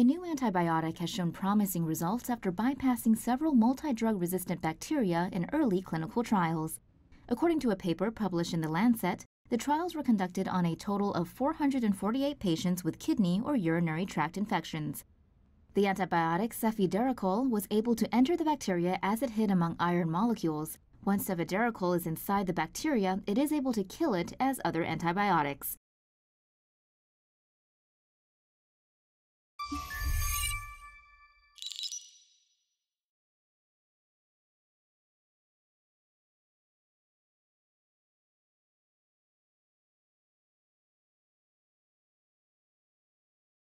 A new antibiotic has shown promising results after bypassing several multi-drug resistant bacteria in early clinical trials. According to a paper published in The Lancet, the trials were conducted on a total of 448 patients with kidney or urinary tract infections. The antibiotic cefiderocol was able to enter the bacteria as it hid among iron molecules. Once cefiderocol is inside the bacteria, it is able to kill it as other antibiotics.